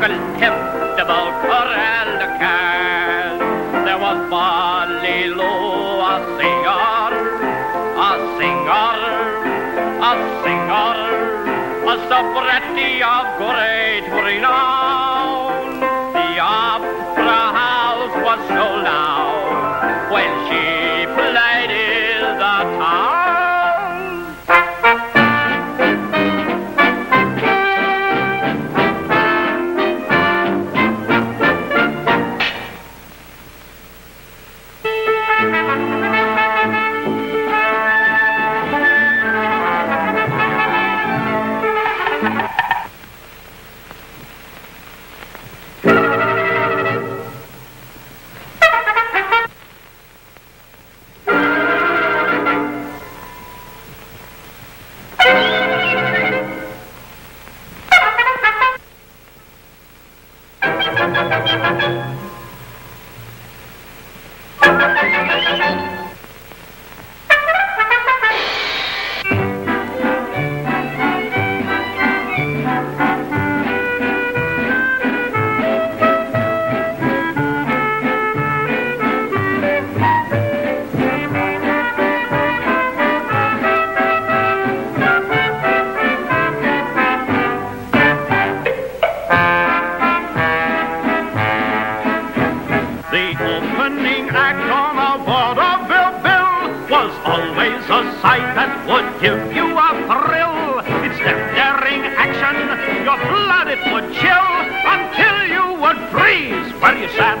contemptible corral car. There was Bunny Lou, a singer, a singer, a singer, a sobriety of great renown. The opera house was so loud when she a thrill. It's death daring action, your blood it would chill until you would freeze where you sat.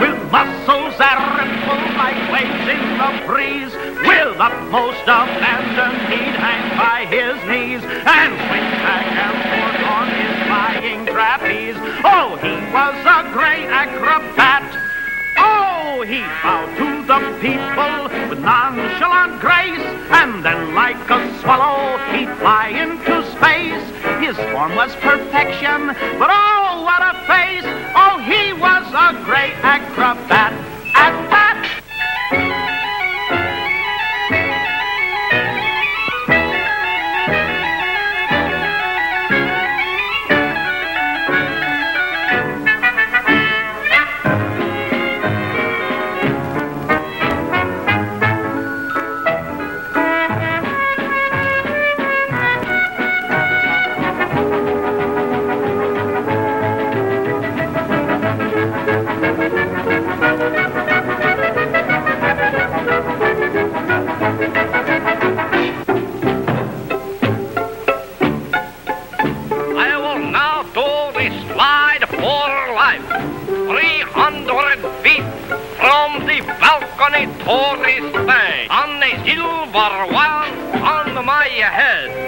With muscles that ripple like waves in the breeze, with utmost abandon he'd hang by his knees and swing back and forth on his flying trapeze. Oh, he was a great acrobat. Oh, he bowed to the people with nonchalant grace, and then like a swallow he'd fly into space. His form was perfection, but oh, what a face! Oh, he was a great acrobat. I will now do this slide for life. 300 feet from the balcony to the stage. On a silver one on my head.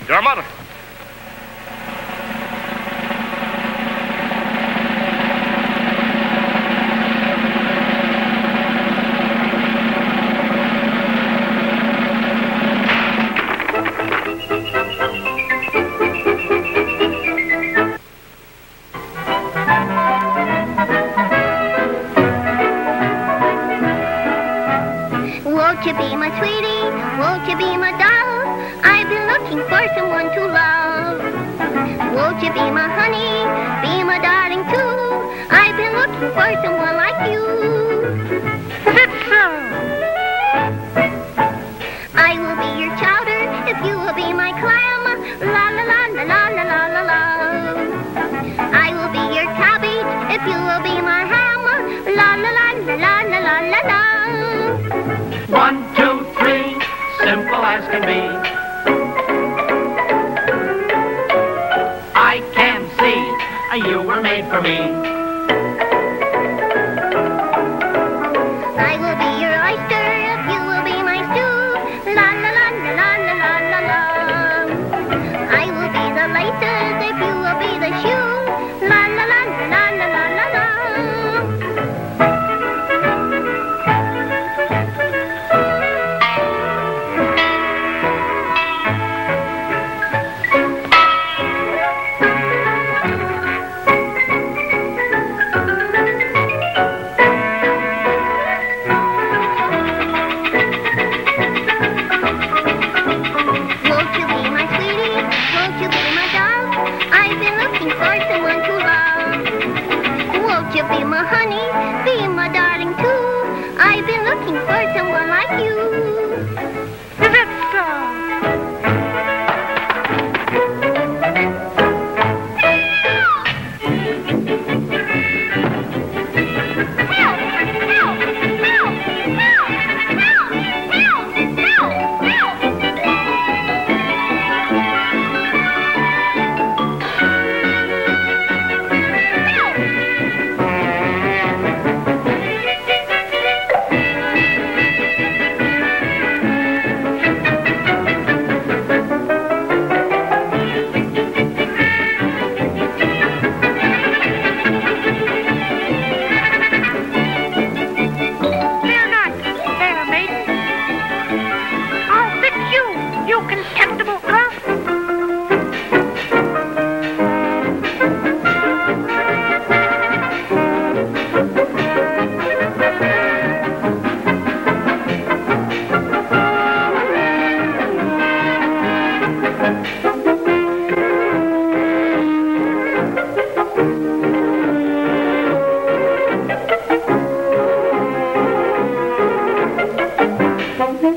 Drummer. Won't you be my sweetie? Won't you be my doll? I've been looking for someone to love. Won't you be my honey? Be my darling too. I've been looking for someone like you. I will be your chowder if you will be my clam. La la la la la la la la la. I will be your cabbage if you will be my ham. La la la la la la la la la. One, two, three, simple as can be. For me. I'll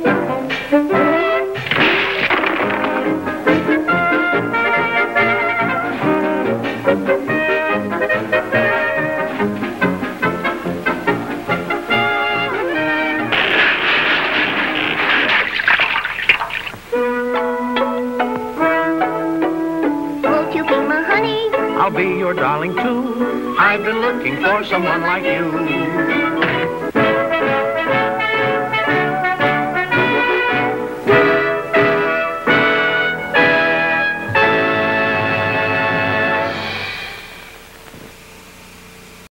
be your darling too. I've been looking for someone like you.